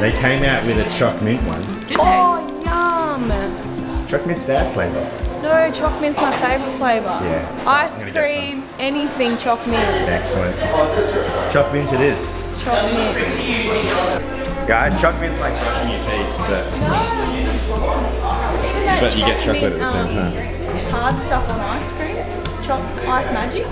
they came out with a choc mint one. Did Oh, yum! Choc mint's their flavour. No, choc mint's my favourite flavour. Yeah, so Ice I'm gonna get cream, anything choc mint. Excellent. Choc mint it is. Choc mint. Guys, choc mint's like brushing your teeth, but Even that But you get chocolate mint, at the same um, time. Hard stuff on ice cream. Choc ice magic.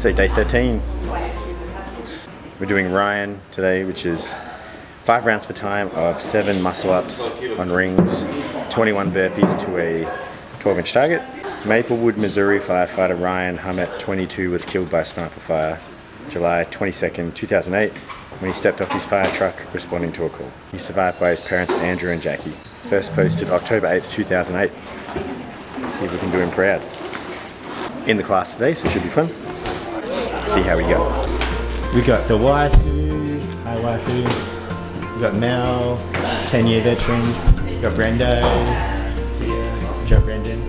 So day 13. We're doing Ryan today, which is five rounds for time of seven muscle ups on rings, 21 burpees to a 12 inch target. Maplewood, Missouri firefighter Ryan Hummert, 22, was killed by sniper fire July 22nd, 2008, when he stepped off his fire truck responding to a call. He survived by his parents Andrew and Jackie. First posted October 8th, 2008. See if we can do him proud. In the class today, so it should be fun see how we go. We got the waifu, hi waifu. We got Mel, 10 year veteran. We've got Brendo, Joe Brendan.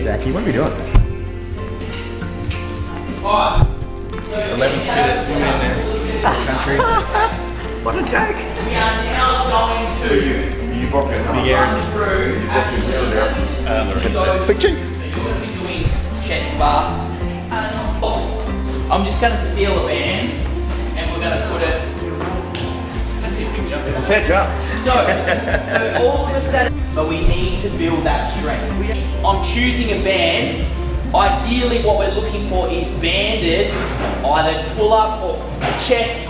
Zachy, what are we doing? 11th fittest woman in the country. what a joke. We are now going to You book it. Big Aaron. Big Chief. we'll be doing chest bar. Oh, I'm just going to steal a band and we're going to put it. Fair jump. So, so all of us that, but we need to build that strength. I'm choosing a band. Ideally, what we're looking for is banded, either pull up or chest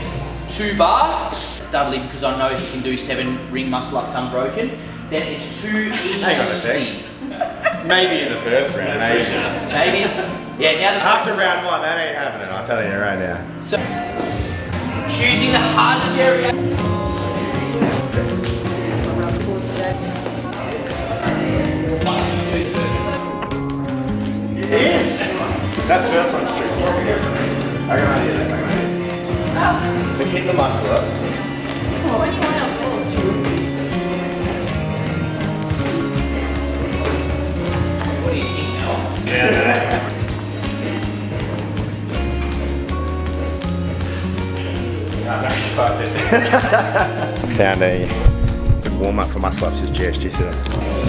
to bar. Studley, because I know he can do seven ring muscle ups unbroken. Then it's too easy. Hang on a sec. Maybe in the first round, maybe. Maybe. Yeah, now the After round one, that ain't happening, I'll tell you right now. So, choosing the hardest area. That first one's tricky. I got an idea. I got. So keep the muscle up. What do you think now? No, you. Found a good warm up for muscle ups is GSG sit ups.